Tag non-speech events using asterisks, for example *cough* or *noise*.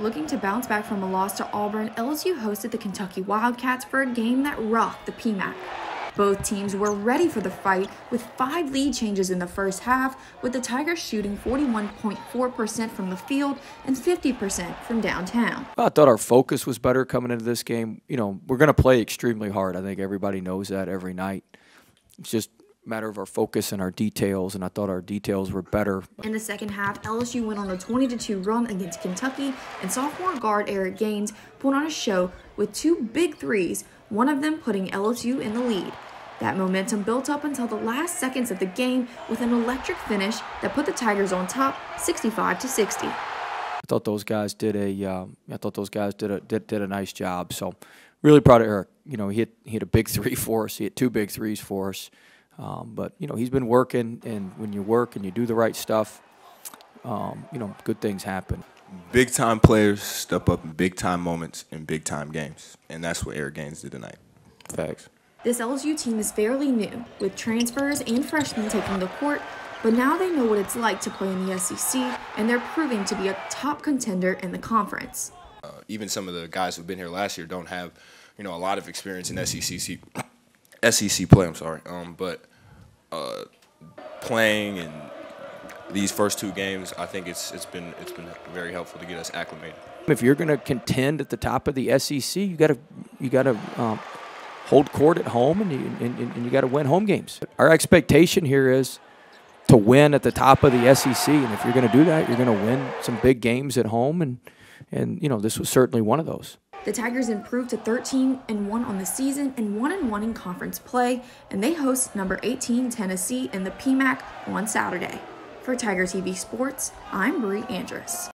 Looking to bounce back from a loss to Auburn, LSU hosted the Kentucky Wildcats for a game that rocked the PMAC. Both teams were ready for the fight with five lead changes in the first half, with the Tigers shooting 41.4% from the field and 50% from downtown. I thought our focus was better coming into this game. You know, we're going to play extremely hard. I think everybody knows that every night. It's just matter of our focus and our details, and I thought our details were better. In the second half, LSU went on a 20 2 run against Kentucky, and sophomore guard Eric Gaines put on a show with two big threes, one of them putting LSU in the lead. That momentum built up until the last seconds of the game with an electric finish that put the Tigers on top 65 to 60. I thought those guys did a um, I thought those guys did a did, did a nice job. So really proud of Eric. You know, he hit he hit a big three for us. He hit two big threes for us. Um, but you know, he's been working, and when you work and you do the right stuff, um, you know, good things happen. Big time players step up in big time moments in big time games, and that's what Eric Gaines did tonight. Facts. This LSU team is fairly new, with transfers and freshmen taking the court, but now they know what it's like to play in the SEC, and they're proving to be a top contender in the conference. Uh, even some of the guys who've been here last year don't have, you know, a lot of experience in SEC SEC *coughs* play. I'm sorry, um, but uh, playing and these first two games, I think it's it's been it's been very helpful to get us acclimated. If you're going to contend at the top of the SEC, you got to you got to um, hold court at home and you, and, and you got to win home games. Our expectation here is to win at the top of the SEC, and if you're going to do that, you're going to win some big games at home, and and you know this was certainly one of those. The Tigers improved to 13 and 1 on the season and 1 and 1 in conference play, and they host number 18 Tennessee in the PMAC on Saturday. For Tiger TV Sports, I'm Bree Andrus.